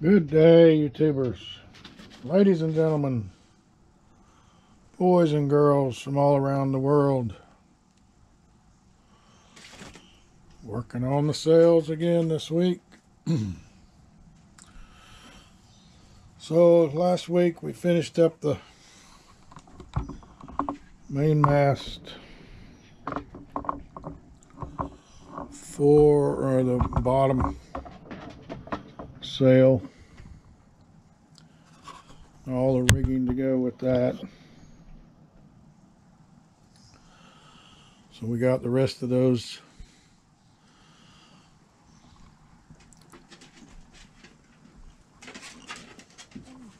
Good day, YouTubers. Ladies and gentlemen, boys and girls from all around the world. Working on the sails again this week. so last week we finished up the main mast for or the bottom sail. All the rigging to go with that. So we got the rest of those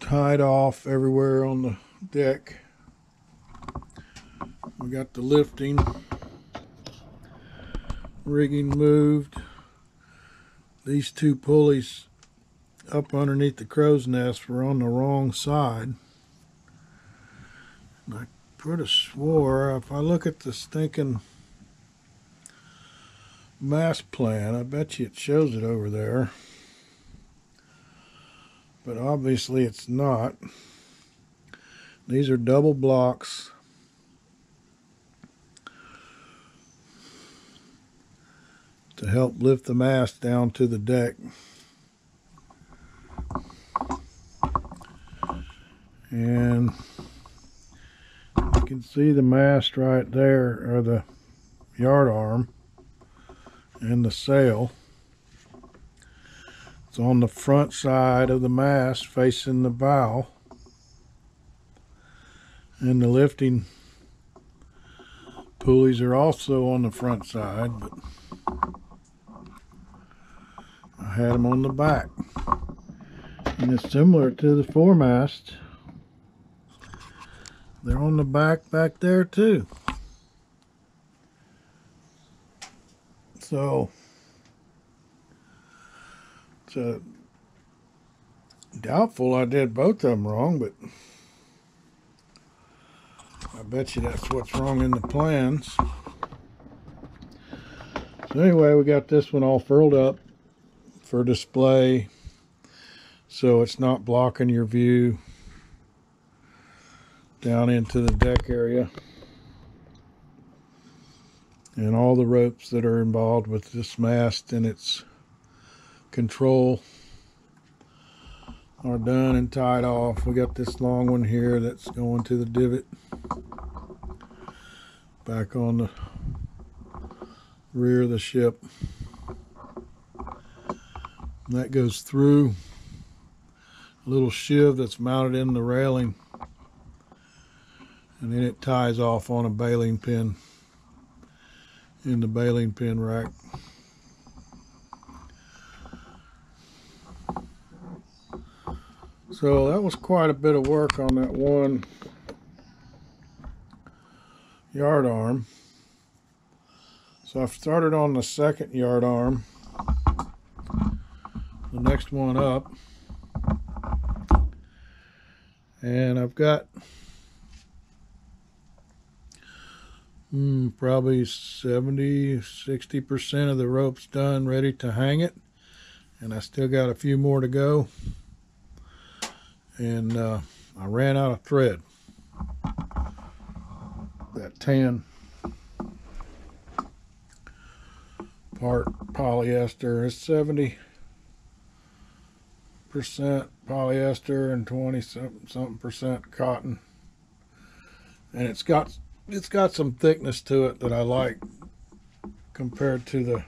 tied off everywhere on the deck. We got the lifting rigging moved. These two pulleys up underneath the crow's nest were on the wrong side. And I could have swore if I look at the stinking mast plan, I bet you it shows it over there. But obviously it's not. These are double blocks. to help lift the mast down to the deck. And you can see the mast right there, or the yard arm and the sail. It's on the front side of the mast facing the bow. And the lifting pulleys are also on the front side, but I had them on the back. And it's similar to the foremast. They're on the back back there too. So it's a doubtful I did both of them wrong, but I bet you that's what's wrong in the plans. So anyway, we got this one all furled up for display so it's not blocking your view down into the deck area and all the ropes that are involved with this mast and its control are done and tied off. We got this long one here that's going to the divot back on the rear of the ship. And that goes through a little sheave that's mounted in the railing and then it ties off on a belaying pin in the belaying pin rack. So that was quite a bit of work on that one yard arm. So I've started on the second yard arm, the next one up, and I've got mm, probably 70 60 percent of the ropes done ready to hang it. And I still got a few more to go. And uh, I ran out of thread. That tan part polyester is 70 percent polyester and 20 something, something percent cotton. And it's got it's got some thickness to it that I like compared to the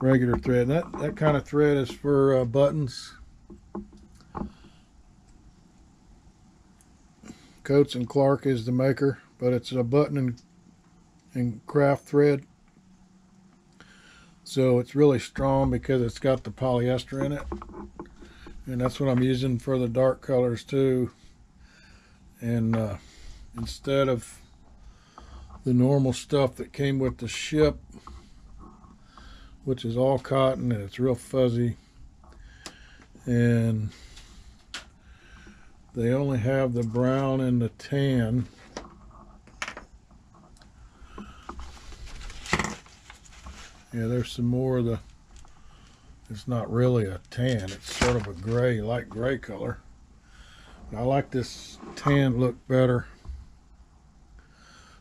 regular thread. that that kind of thread is for uh, buttons. Coats and Clark is the maker, but it's a button and, and craft thread. So it's really strong because it's got the polyester in it. And that's what I'm using for the dark colors too. And uh, instead of the normal stuff that came with the ship which is all cotton and it's real fuzzy and they only have the brown and the tan yeah there's some more of the It's not really a tan. It's sort of a gray, light gray color. I like this tan look better.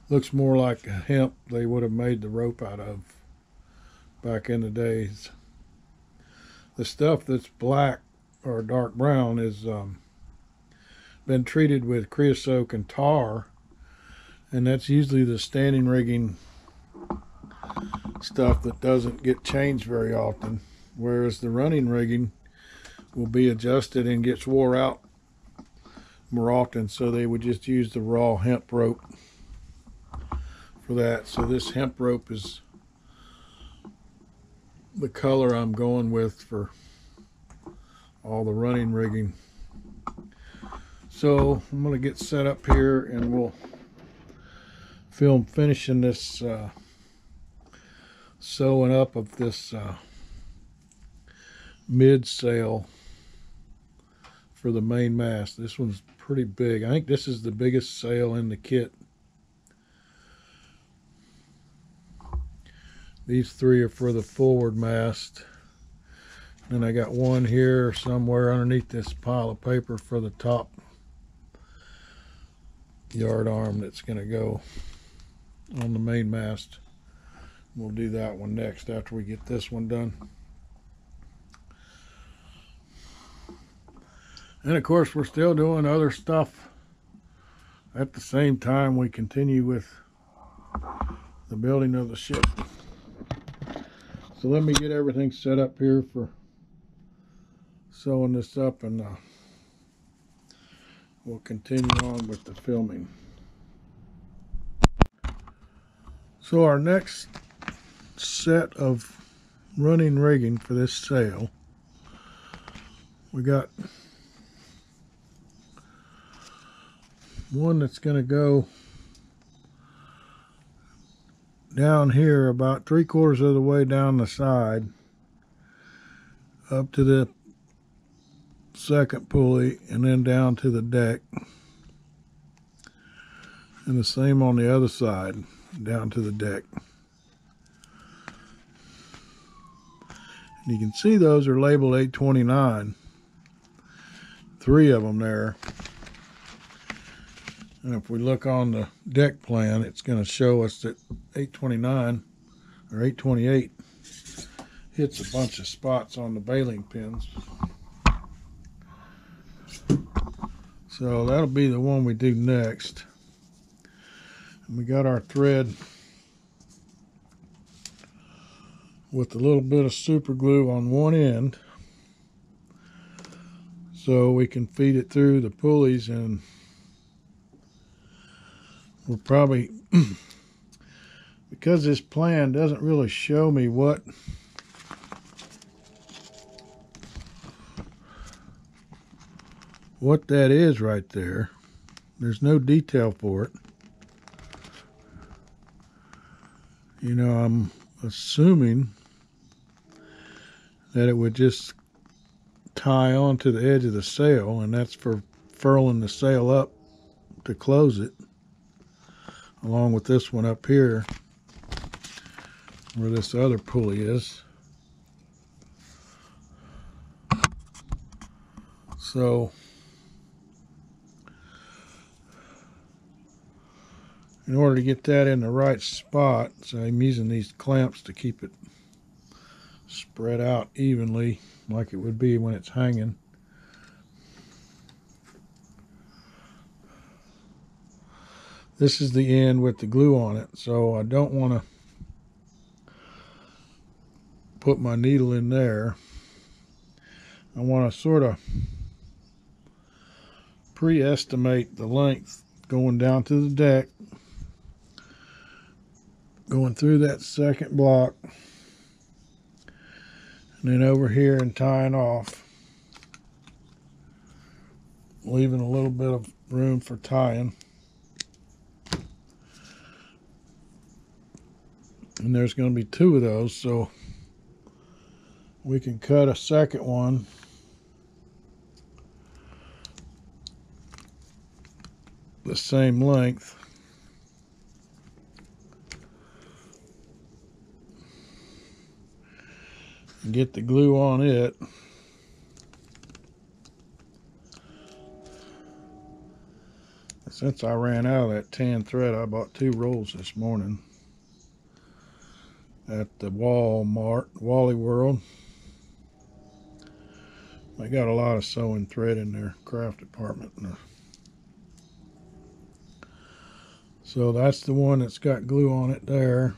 Looks more like hemp they would have made the rope out of back in the days. The stuff that's black or dark brown is um, been treated with creosote and tar and that's usually the standing rigging stuff that doesn't get changed very often whereas the running rigging will be adjusted and gets wore out more often so they would just use the raw hemp rope for that so this hemp rope is the color I'm going with for all the running rigging so I'm going to get set up here and we'll film finishing this uh, sewing up of this uh, mid sail for the main mast. This one's pretty big. I think this is the biggest sail in the kit. These three are for the forward mast. And I got one here somewhere underneath this pile of paper for the top yard arm that's going to go on the main mast. We'll do that one next after we get this one done. And of course, we're still doing other stuff at the same time we continue with the building of the ship. Let me get everything set up here for sewing this up and uh, we'll continue on with the filming. So our next set of running rigging for this sail, we got one that's going to go down here about three quarters of the way down the side up to the second pulley and then down to the deck and the same on the other side down to the deck. And you can see those are labeled 829. Three of them there. And if we look on the deck plan, it's going to show us that 829 or 828 hits a bunch of spots on the belaying pins. So that'll be the one we do next. And we got our thread with a little bit of super glue on one end so we can feed it through the pulleys and we'll probably because this plan doesn't really show me what what that is right there. There's no detail for it. You know, I'm assuming that it would just tie onto the edge of the sail, and that's for furling the sail up to close it, along with this one up here, where this other pulley is. So, in order to get that in the right spot, so I'm using these clamps to keep it spread out evenly like it would be when it's hanging. This is the end with the glue on it, so I don't want to put my needle in there. I want to sort of pre-estimate the length going down to the deck going through that second block and then over here and tying off leaving a little bit of room for tying and there's going to be two of those so we can cut a second one. The same length. Get the glue on it. Since I ran out of that tan thread, I bought two rolls this morning at the Walmart, Wally World. They got a lot of sewing thread in their craft department. So that's the one that's got glue on it there.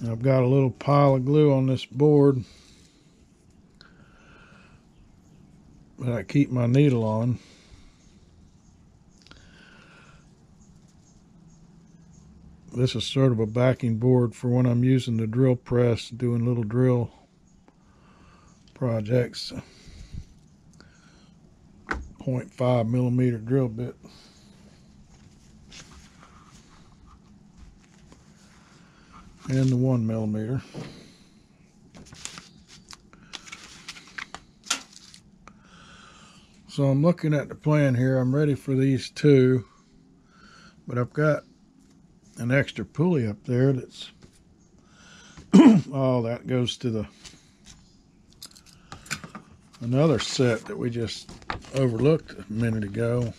And I've got a little pile of glue on this board that I keep my needle on. This is sort of a backing board for when I'm using the drill press, doing little drill projects. 0.5 millimeter drill bit. And the one millimeter. So I'm looking at the plan here. I'm ready for these two, but I've got an extra pulley up there that's oh that goes to the another set that we just overlooked a minute ago.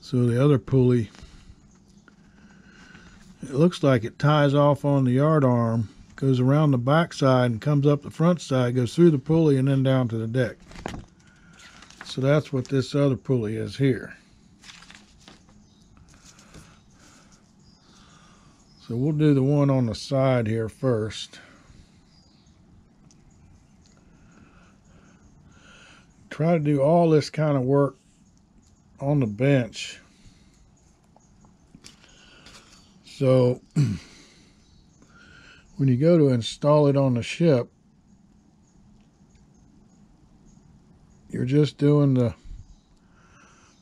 So the other pulley it looks like it ties off on the yard arm goes around the back side and comes up the front side goes through the pulley and then down to the deck. So that's what this other pulley is here So we'll do the one on the side here first. Try to do all this kind of work on the bench. So when you go to install it on the ship, you're just doing the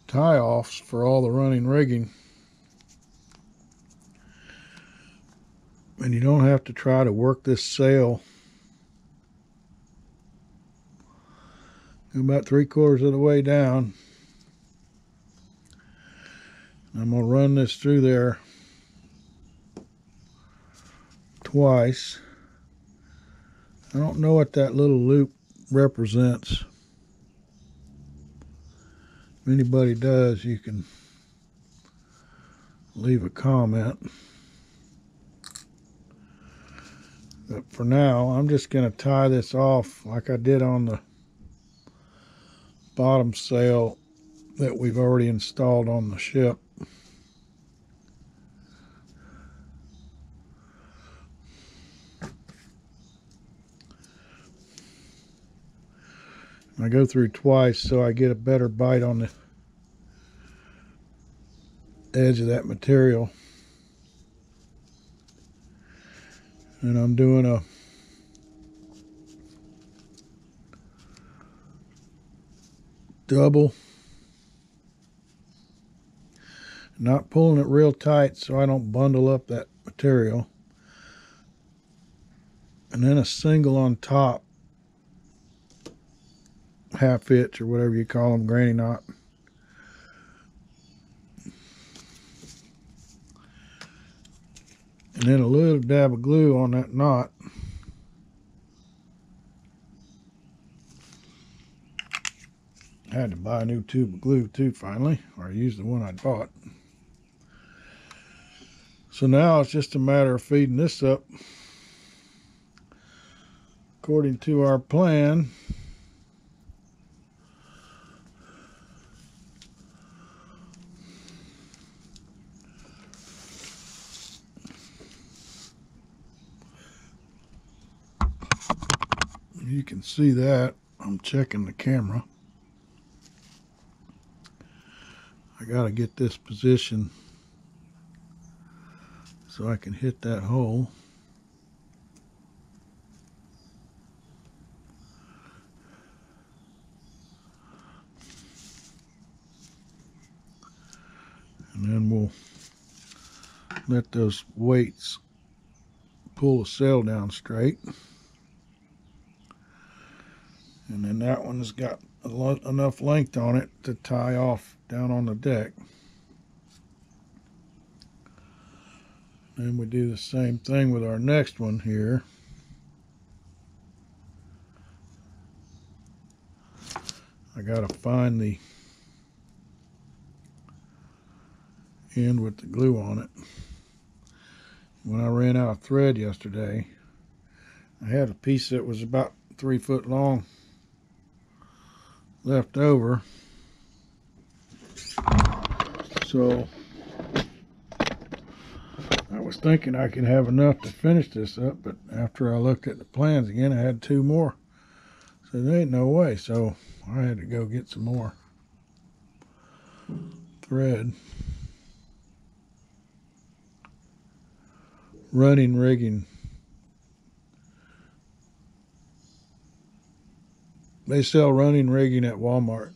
tie-offs for all the running rigging. And you don't have to try to work this sail about three quarters of the way down. I'm going to run this through there twice. I don't know what that little loop represents. If anybody does you can leave a comment But for now, I'm just going to tie this off like I did on the bottom sail that we've already installed on the ship. I go through twice so I get a better bite on the edge of that material. And I'm doing a double. Not pulling it real tight so I don't bundle up that material. And then a single on top half hitch or whatever you call them granny knot and then a little dab of glue on that knot. I had to buy a new tube of glue too finally or I used the one I bought. So now it's just a matter of feeding this up. According to our plan can see that. I'm checking the camera. I got to get this position so I can hit that hole. And then we'll let those weights pull the sail down straight and then that one's got enough length on it to tie off down on the deck. And we do the same thing with our next one here. I gotta find the end with the glue on it. When I ran out of thread yesterday, I had a piece that was about three foot long left over. So I was thinking I could have enough to finish this up, but after I looked at the plans again, I had two more. So there ain't no way. So I had to go get some more thread. Running rigging. They sell running rigging at Walmart.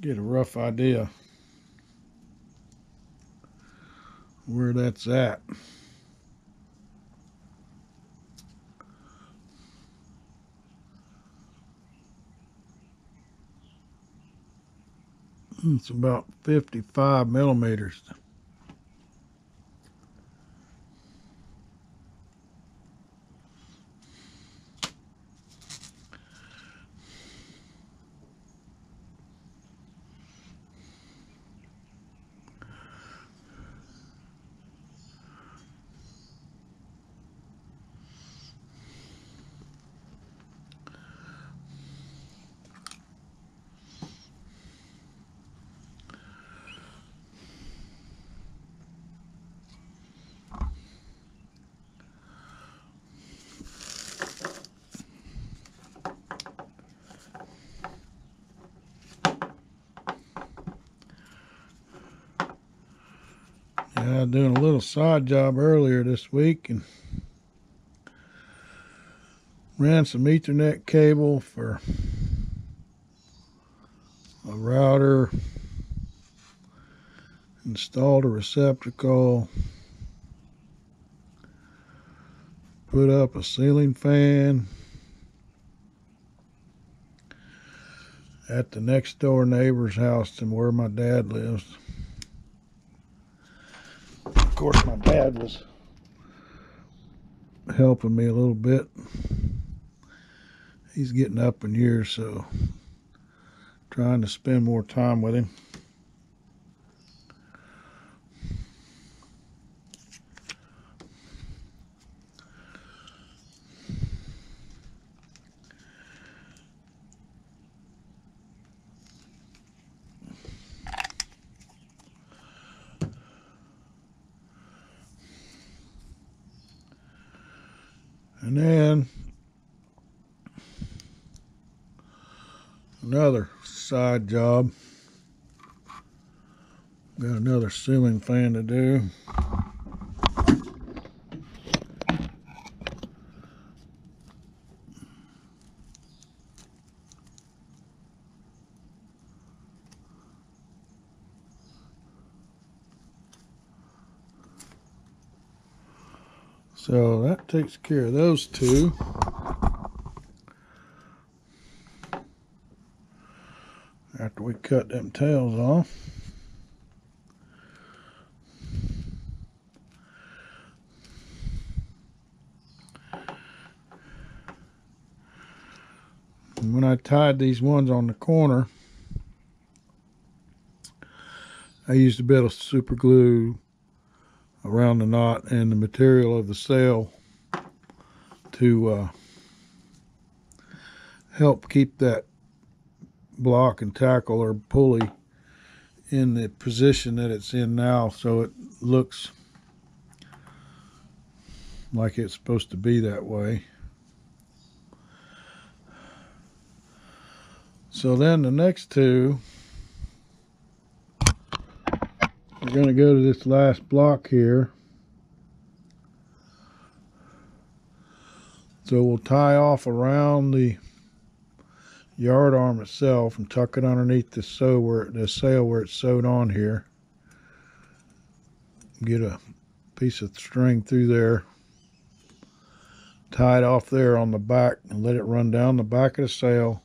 Get a rough idea where that's at. It's about 55 millimeters. Yeah, doing a little side job earlier this week and ran some Ethernet cable for a router, installed a receptacle, put up a ceiling fan. At the next door neighbor's house to where my dad lives course, my dad was helping me a little bit. He's getting up in years, so trying to spend more time with him. And then another side job. Got another ceiling fan to do. So that takes care of those two. After we cut them tails off. And when I tied these ones on the corner, I used a bit of super glue around the knot and the material of the sail to uh, help keep that block and tackle or pulley in the position that it's in now so it looks like it's supposed to be that way. So then the next two we're going to go to this last block here. So we'll tie off around the yard arm itself and tuck it underneath the sew where the sail where it's sewed on here. Get a piece of string through there. Tie it off there on the back and let it run down the back of the sail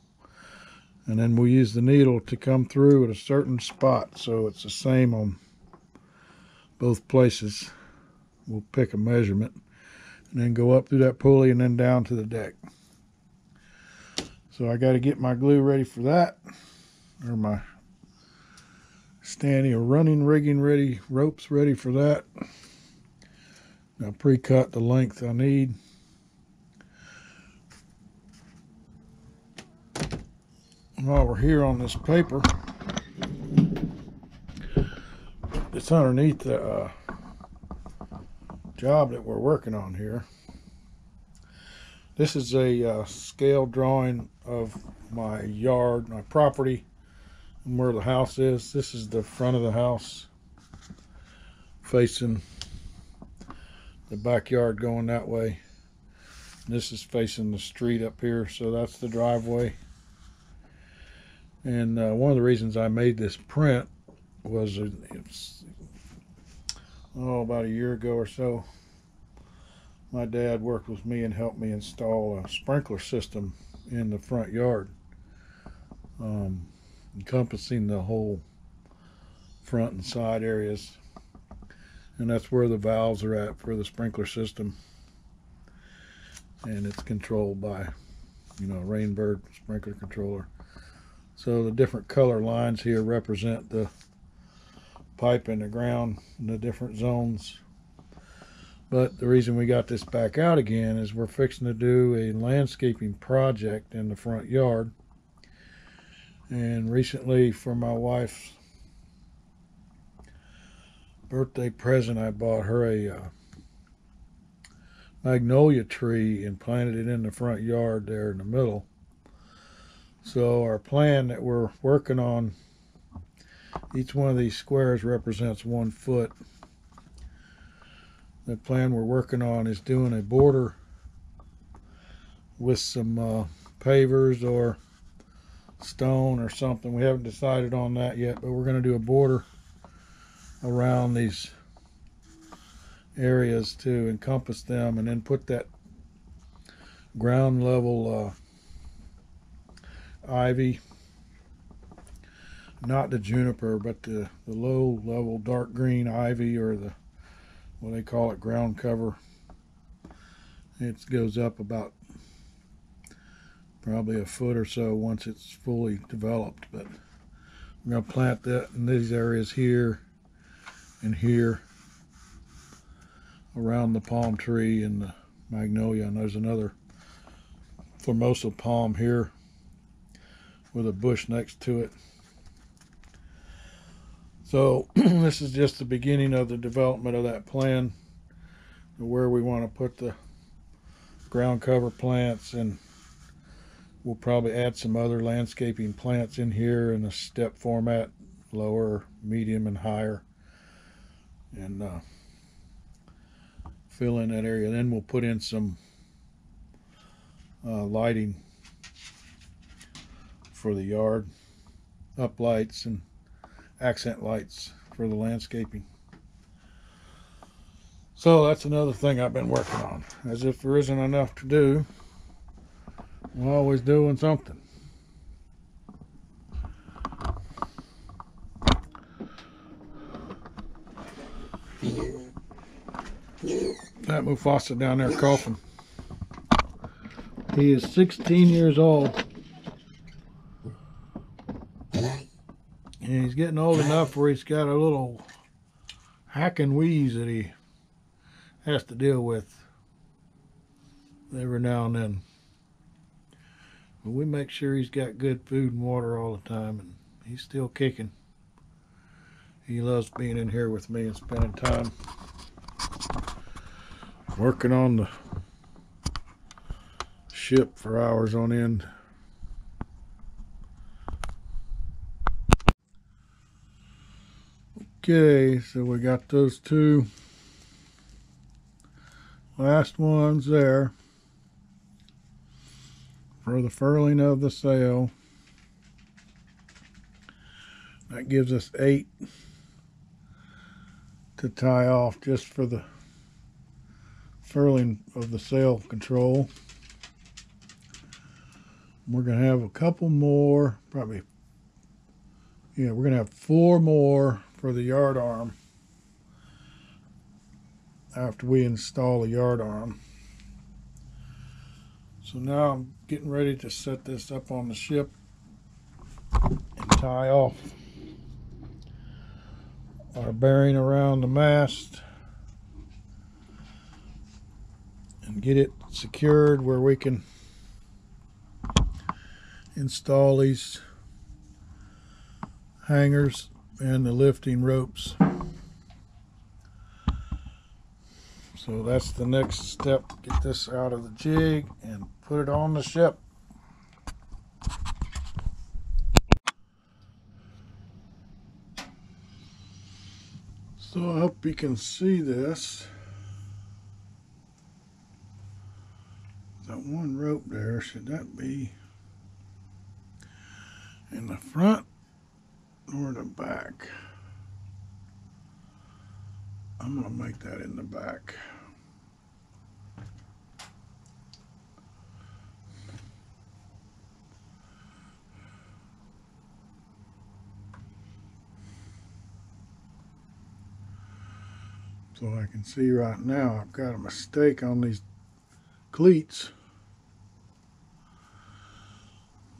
and then we'll use the needle to come through at a certain spot so it's the same on both places we'll pick a measurement and then go up through that pulley and then down to the deck. So I got to get my glue ready for that or my standing or running rigging ready ropes ready for that. Now pre-cut the length I need. While we're here on this paper, it's underneath the uh, job that we're working on here. This is a uh, scale drawing of my yard, my property, and where the house is. This is the front of the house facing the backyard going that way. This is facing the street up here, so that's the driveway. And uh, one of the reasons I made this print was uh, it's oh about a year ago or so. My dad worked with me and helped me install a sprinkler system in the front yard, um, encompassing the whole front and side areas. And that's where the valves are at for the sprinkler system. And it's controlled by, you know, Rainbird sprinkler controller. So the different color lines here represent the pipe in the ground in the different zones. But the reason we got this back out again is we're fixing to do a landscaping project in the front yard. And recently for my wife's birthday present, I bought her a uh, magnolia tree and planted it in the front yard there in the middle. So our plan that we're working on, each one of these squares represents one foot. The plan we're working on is doing a border with some uh, pavers or stone or something. We haven't decided on that yet, but we're going to do a border around these areas to encompass them and then put that ground level uh, ivy not the juniper but the, the low level dark green ivy or the what they call it ground cover it goes up about probably a foot or so once it's fully developed but I'm going to plant that in these areas here and here around the palm tree and the magnolia and there's another formosa palm here with a bush next to it. So this is just the beginning of the development of that plan where we want to put the ground cover plants and we'll probably add some other landscaping plants in here in a step format lower medium and higher. And uh, fill in that area. Then we'll put in some uh, lighting for the yard, up lights and accent lights for the landscaping. So that's another thing I've been working on. As if there isn't enough to do, I'm always doing something. That Mufasa down there coughing. He is 16 years old. And he's getting old enough where he's got a little hacking wheeze that he has to deal with every now and then. But we make sure he's got good food and water all the time, and he's still kicking. He loves being in here with me and spending time working on the ship for hours on end. Okay, so we got those two last ones there for the furling of the sail. That gives us eight to tie off just for the furling of the sail control. We're going to have a couple more, probably, yeah, we're going to have four more for the yard arm after we install the yard arm. So now I'm getting ready to set this up on the ship and tie off our bearing around the mast and get it secured where we can install these hangers and the lifting ropes. So that's the next step. Get this out of the jig and put it on the ship. So I hope you can see this. That one rope there, should that be in the front or the back? I'm going to make that in the back. So I can see right now I've got a mistake on these cleats.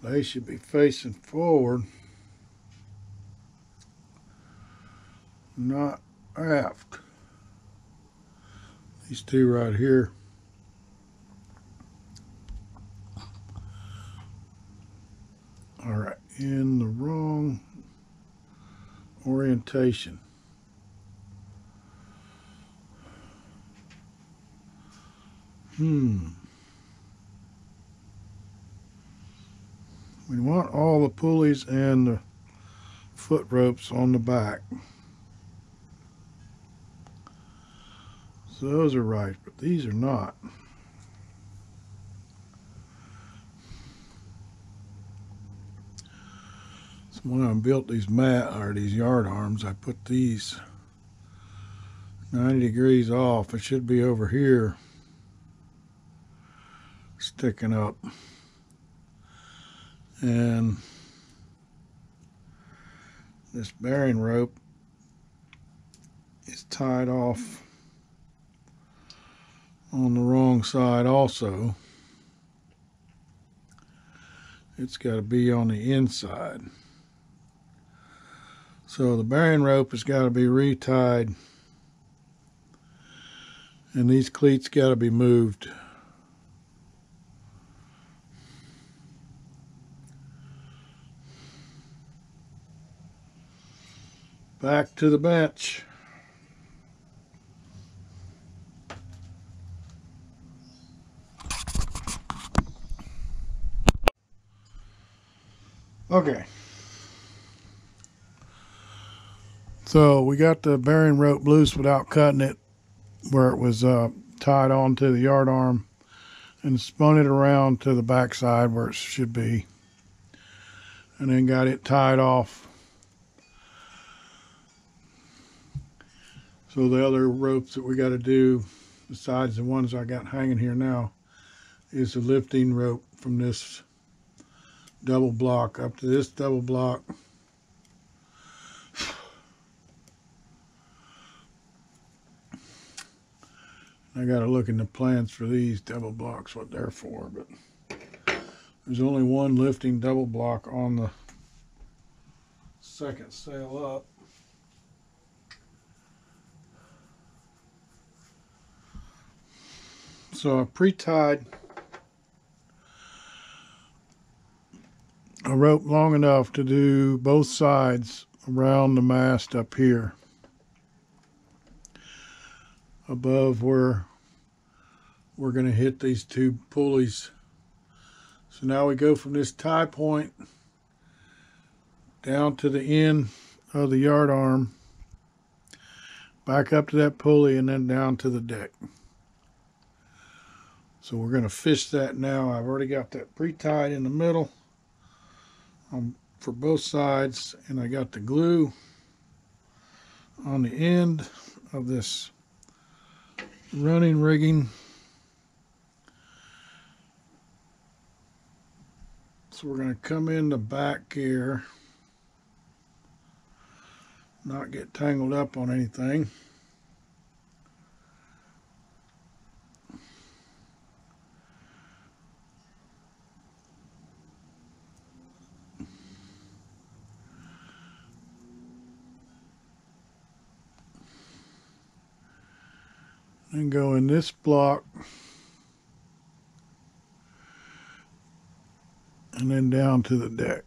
They should be facing forward, not aft. These two right here. All right, in the wrong orientation. Hmm. We want all the pulleys and the foot ropes on the back. So those are right, but these are not. So when I built these mat or these yard arms, I put these 90 degrees off. It should be over here sticking up. And this bearing rope is tied off on the wrong side also. It's got to be on the inside. So the bearing rope has got to be retied and these cleats got to be moved. Back to the bench. Okay. So we got the bearing rope loose without cutting it where it was uh, tied onto the yard arm and spun it around to the back side where it should be and then got it tied off So the other ropes that we got to do, besides the ones I got hanging here now, is the lifting rope from this double block up to this double block. I got to look in the plans for these double blocks, what they're for, but there's only one lifting double block on the second sail up. So I pre-tied a rope long enough to do both sides around the mast up here above where we're going to hit these two pulleys. So now we go from this tie point down to the end of the yard arm, back up to that pulley and then down to the deck. So we're going to fish that now. I've already got that pre-tied in the middle for both sides. And I got the glue on the end of this running rigging. So we're going to come in the back here. Not get tangled up on anything. And go in this block and then down to the deck.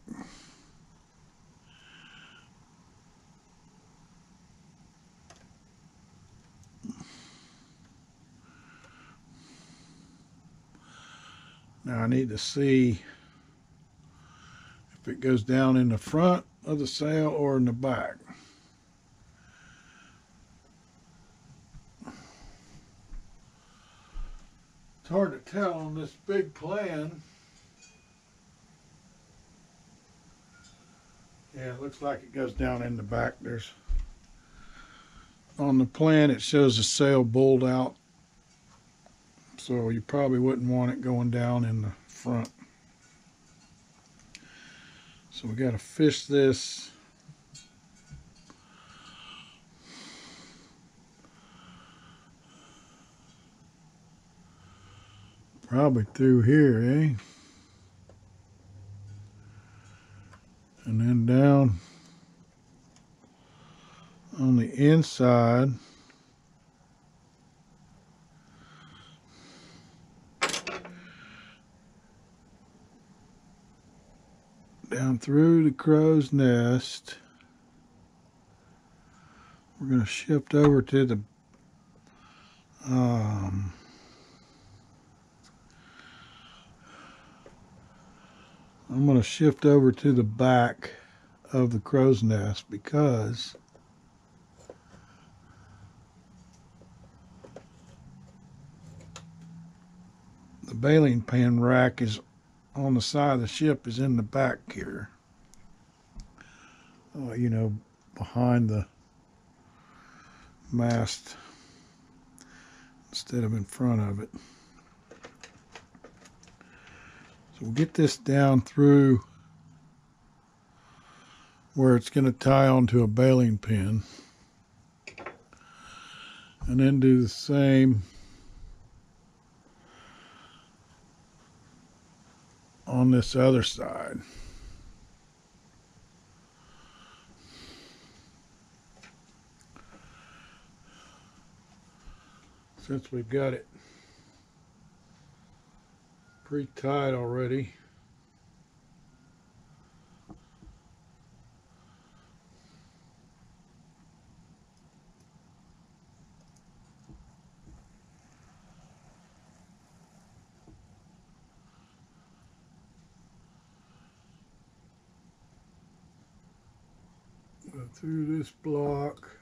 Now I need to see if it goes down in the front of the sail or in the back. Hard to tell on this big plan. Yeah, it looks like it goes down in the back. There's on the plan it shows the sail bulled out. So you probably wouldn't want it going down in the front. So we got to fish this Probably through here, eh? And then down on the inside. Down through the crow's nest. We're going to shift over to the um, I'm going to shift over to the back of the crow's nest because the belaying pin rack is on the side of the ship is in the back here. Uh, you know, behind the mast instead of in front of it. So we'll get this down through where it's going to tie onto a belaying pin. And then do the same on this other side. Since we've got it pretty tight already. Go through this block.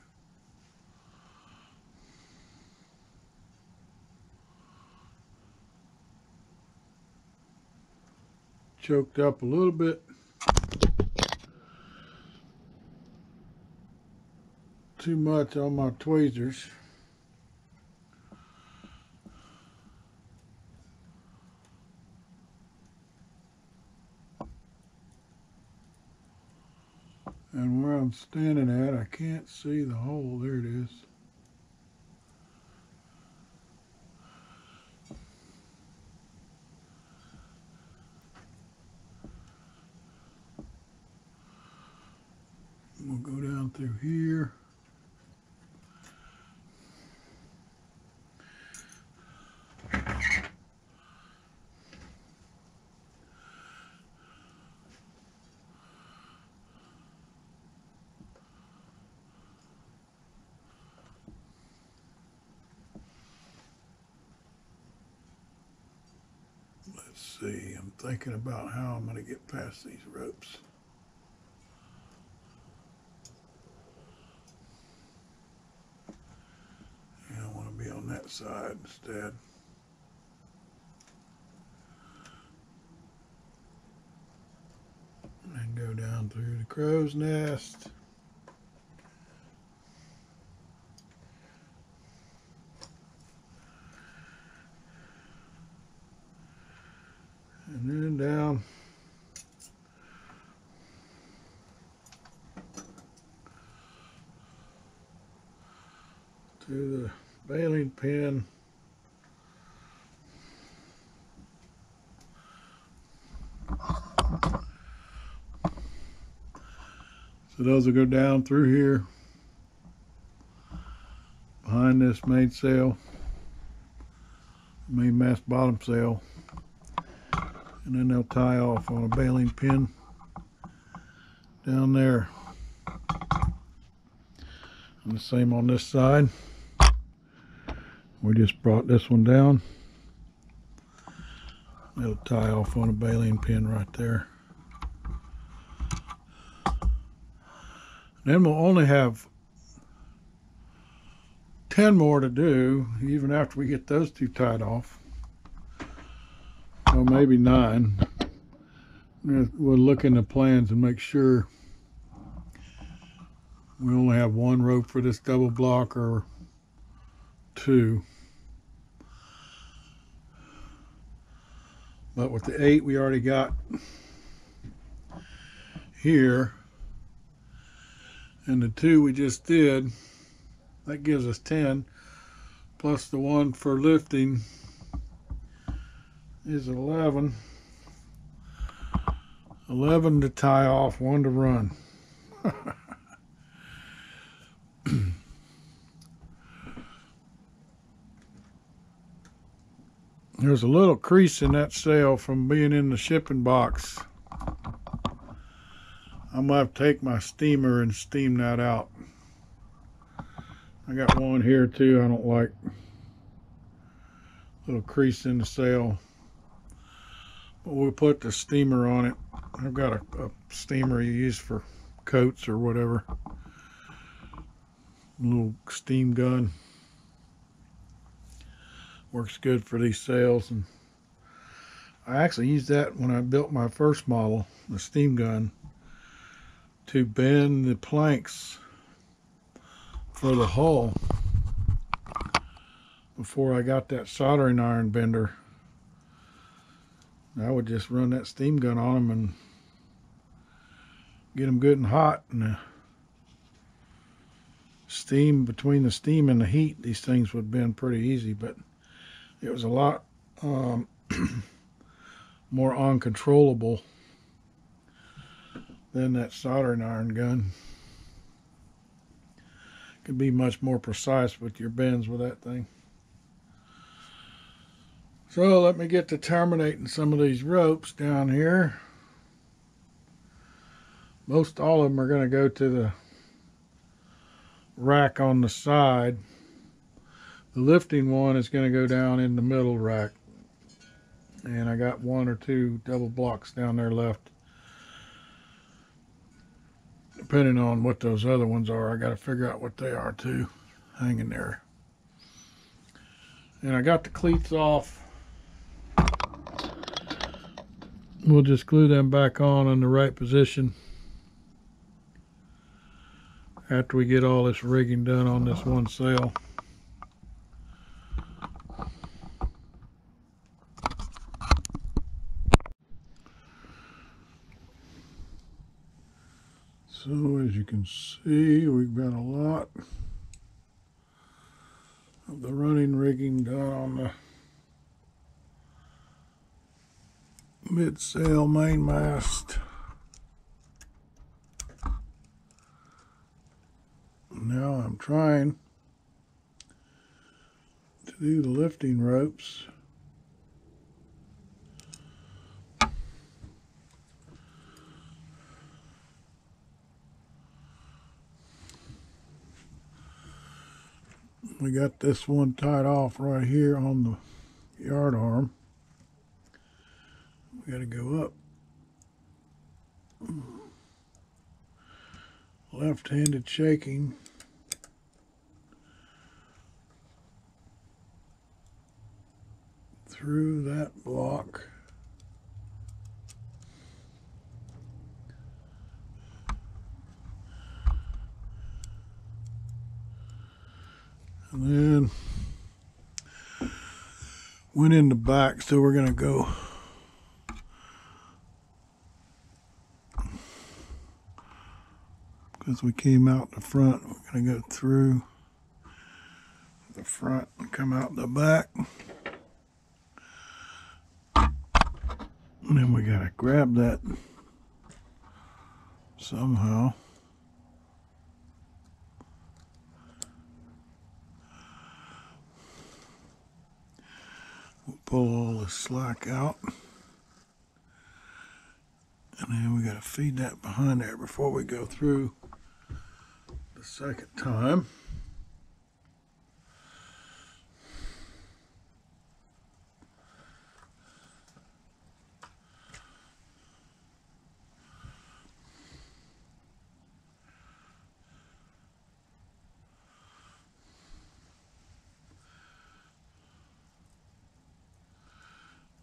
Choked up a little bit. Too much on my tweezers. And where I'm standing at, I can't see the hole. There it is. We'll go down through here. Let's see, I'm thinking about how I'm going to get past these ropes. Side instead. And go down through the crow's nest. And then down through the belaying pin. So those will go down through here behind this mainsail, main mast bottom sail, and then they'll tie off on a belaying pin down there. And the same on this side. We just brought this one down. It'll tie off on a belaying pin right there. Then we'll only have 10 more to do, even after we get those two tied off. Well, maybe nine. We'll look in the plans and make sure we only have one rope for this double block or two. But with the eight we already got here and the two we just did, that gives us 10 plus the one for lifting is 11. 11 to tie off, one to run. There's a little crease in that sail from being in the shipping box. I'm gonna take my steamer and steam that out. I got one here too I don't like. Little crease in the sail. But we'll put the steamer on it. I've got a, a steamer you use for coats or whatever. A little steam gun works good for these sails and I actually used that when I built my first model the steam gun to bend the planks for the hull before I got that soldering iron bender. I would just run that steam gun on them and get them good and hot and the steam between the steam and the heat these things would been pretty easy but it was a lot um, more uncontrollable than that soldering iron gun. Could be much more precise with your bends with that thing. So let me get to terminating some of these ropes down here. Most all of them are going to go to the rack on the side. The lifting one is going to go down in the middle rack. And I got one or two double blocks down there left. Depending on what those other ones are, I got to figure out what they are too. Hanging there. And I got the cleats off. We'll just glue them back on in the right position after we get all this rigging done on this one sail. So as you can see, we've got a lot of the running rigging done on the mid-sail mainmast. Now I'm trying to do the lifting ropes. We got this one tied off right here on the yard arm. We got to go up. Left-handed shaking. Through that block. Then went in the back, so we're gonna go because we came out the front, we're gonna go through the front and come out the back. And then we gotta grab that somehow. Pull all the slack out. And then we gotta feed that behind there before we go through the second time.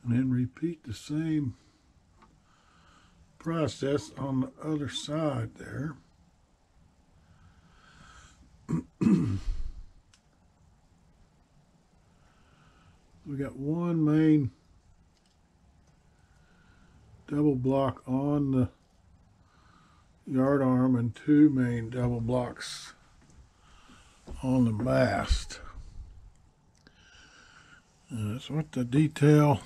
And then repeat the same process on the other side there. we got one main double block on the yard arm and two main double blocks on the mast. And that's what the detail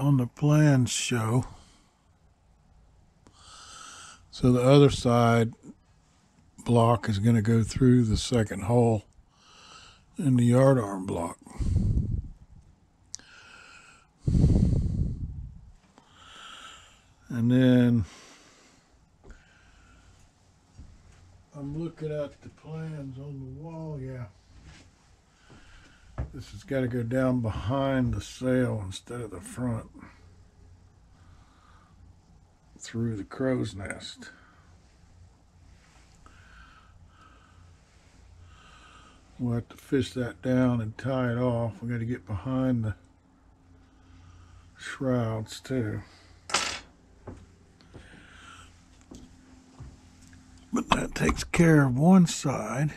on the plans show. So the other side block is going to go through the second hole in the yard arm block. And then I'm looking at the plans on the wall, yeah. This has got to go down behind the sail instead of the front. Through the crow's nest. We'll have to fish that down and tie it off. We got to get behind the shrouds too. But that takes care of one side.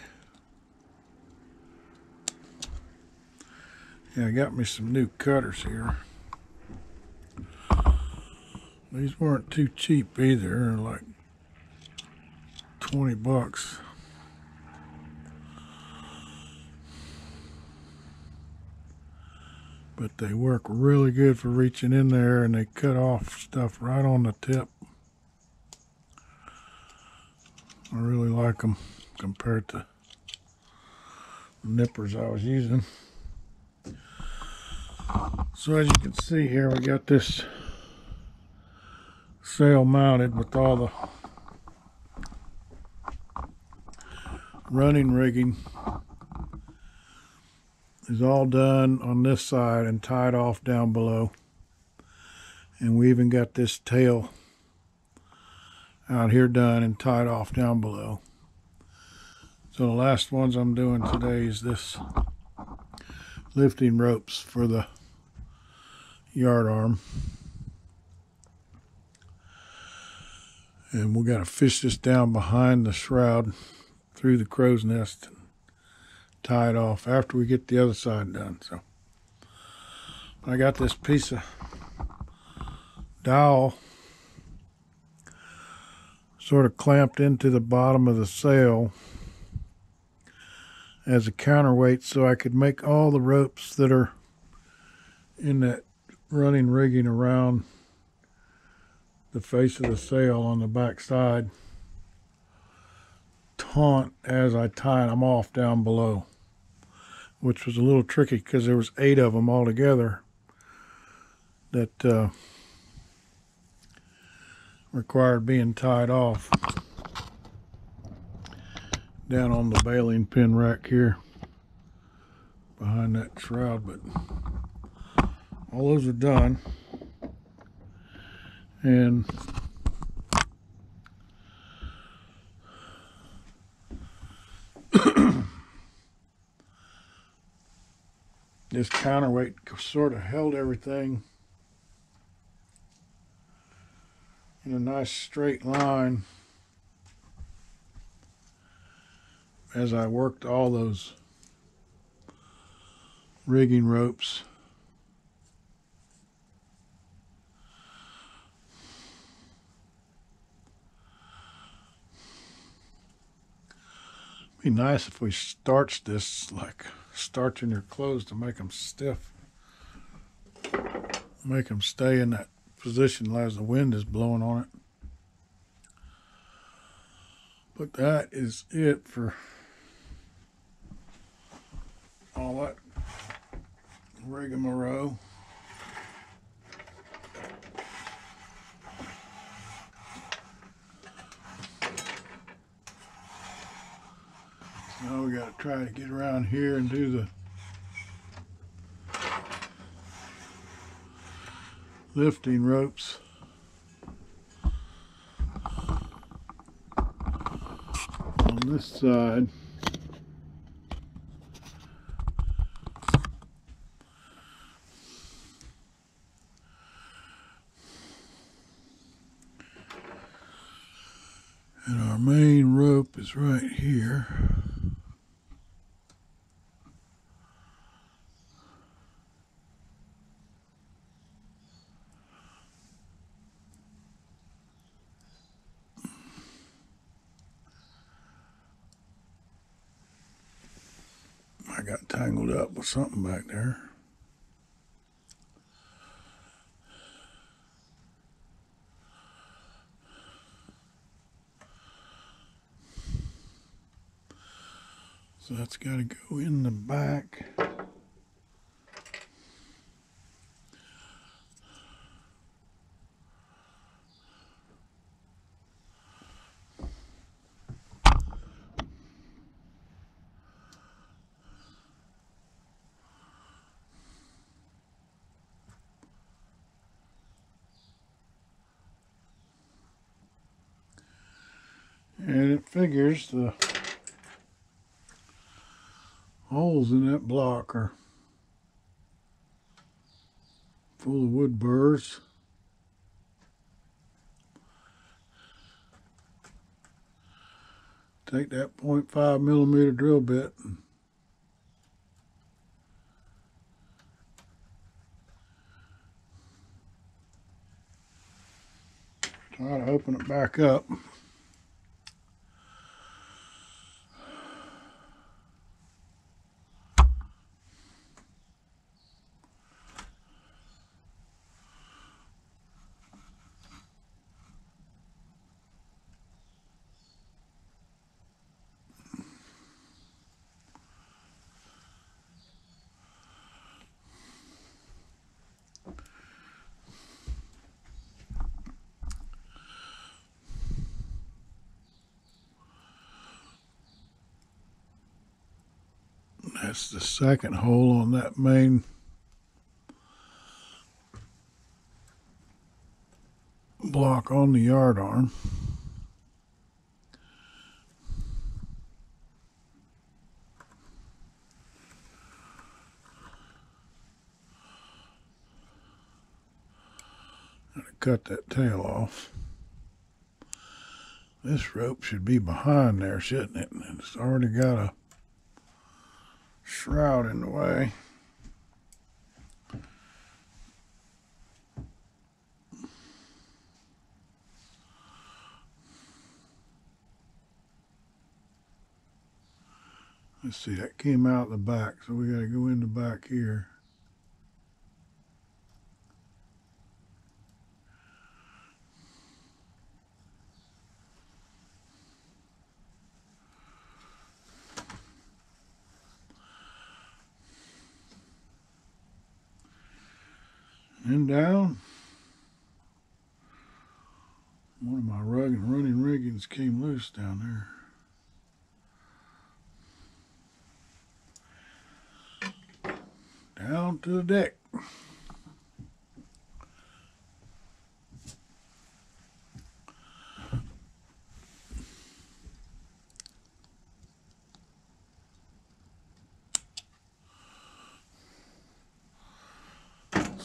Yeah, I got me some new cutters here. These weren't too cheap either, like 20 bucks. But they work really good for reaching in there and they cut off stuff right on the tip. I really like them compared to the nippers I was using. So as you can see here, we got this sail mounted with all the running rigging is all done on this side and tied off down below. And we even got this tail out here done and tied off down below. So the last ones I'm doing today is this lifting ropes for the yard arm. And we got to fish this down behind the shroud through the crow's nest and tie it off after we get the other side done. So I got this piece of dowel sort of clamped into the bottom of the sail as a counterweight so I could make all the ropes that are in that running rigging around the face of the sail on the back side. Taunt as I tie them off down below which was a little tricky because there was eight of them all together that uh, required being tied off down on the belaying pin rack here behind that shroud but all those are done. And this counterweight sort of held everything in a nice straight line as I worked all those rigging ropes. Be nice if we starch this like starching your clothes to make them stiff. Make them stay in that position as the wind is blowing on it. But that is it for all that rigmarole. Now we got to try to get around here and do the lifting ropes. On this side. And our main rope right here. I got tangled up with something back there. That's got to go in the back. And it figures the holes in that block are full of wood burrs. Take that 0.5 millimeter drill bit and try to open it back up. That's the second hole on that main block on the yard arm. Gotta cut that tail off. This rope should be behind there, shouldn't it? It's already got a shroud in the way. Let's see, that came out the back, so we got to go in the back here. And down. One of my rug and running riggings came loose down there. Down to the deck.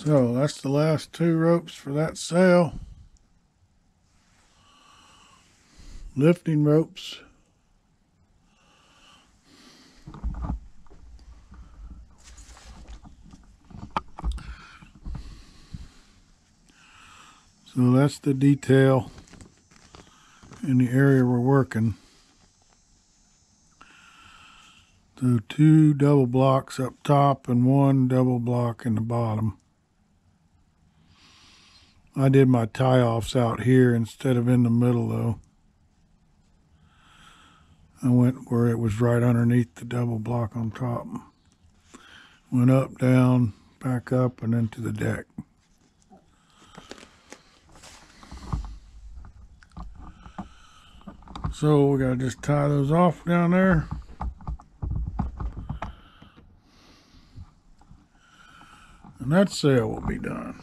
So that's the last two ropes for that sail. Lifting ropes. So that's the detail in the area we're working. So two double blocks up top and one double block in the bottom. I did my tie offs out here instead of in the middle though. I went where it was right underneath the double block on top. Went up, down, back up, and into the deck. So we gotta just tie those off down there. And that sail will be done.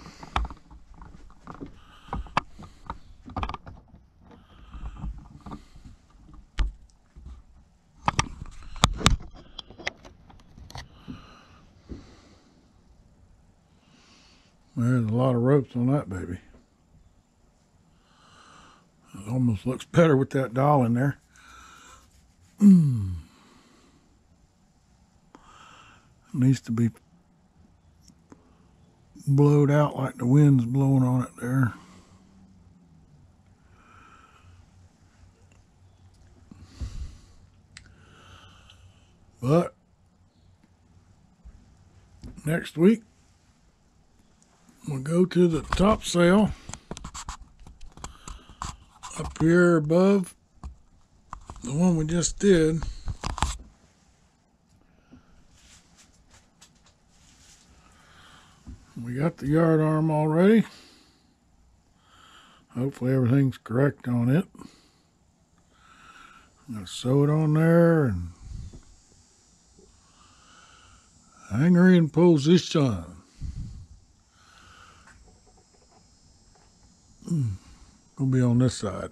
There's a lot of ropes on that baby. It looks better with that doll in there. Mm. Needs to be blowed out like the wind's blowing on it there. But next week we'll go to the top sail up here above the one we just did. We got the yard arm already. Hopefully everything's correct on it. I'm going to sew it on there and hang her in position. Hmm, gonna be on this side.